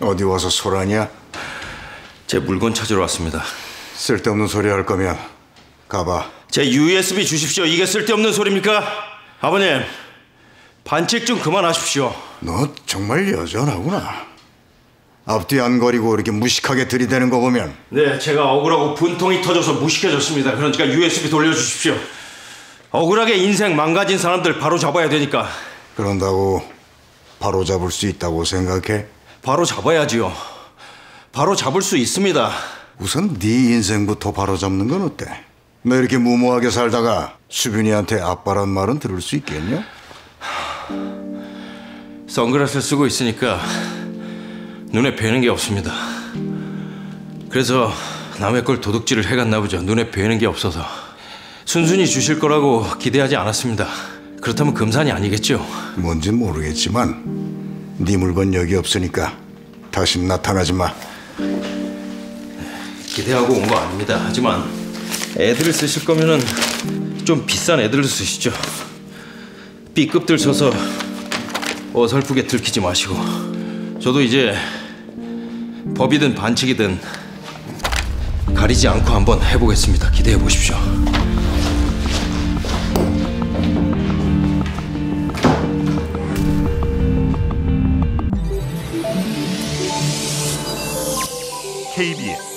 어디 와서 소란이야? 제 물건 찾으러 왔습니다. 쓸데없는 소리 할 거면 가봐. 제 USB 주십시오. 이게 쓸데없는 소리입니까? 아버님, 반칙 좀 그만하십시오. 너 정말 여전하구나. 앞뒤 안 거리고 이렇게 무식하게 들이대는 거 보면 네, 제가 억울하고 분통이 터져서 무식해졌습니다. 그러니까 USB 돌려주십시오. 억울하게 인생 망가진 사람들 바로 잡아야 되니까 그런다고 바로 잡을 수 있다고 생각해? 바로 잡아야지요. 바로 잡을 수 있습니다. 우선 네 인생부터 바로 잡는 건 어때? 너 이렇게 무모하게 살다가 수빈이한테 아빠란 말은 들을 수 있겠냐? 선글라스를 쓰고 있으니까 눈에 뵈는 게 없습니다. 그래서 남의 걸 도둑질을 해갔나 보죠. 눈에 뵈는 게 없어서. 순순히 주실 거라고 기대하지 않았습니다. 그렇다면 금산이 아니겠죠. 뭔진 모르겠지만 네 물건 여기 없으니까 다시 나타나지 마. 기대하고 온 거 아닙니다. 하지만 애들을 쓰실 거면은 좀 비싼 애들을 쓰시죠. B급들 써서 어설프게 들키지 마시고. 저도 이제 법이든 반칙이든 가리지 않고 한번 해보겠습니다. 기대해 보십시오. KBS.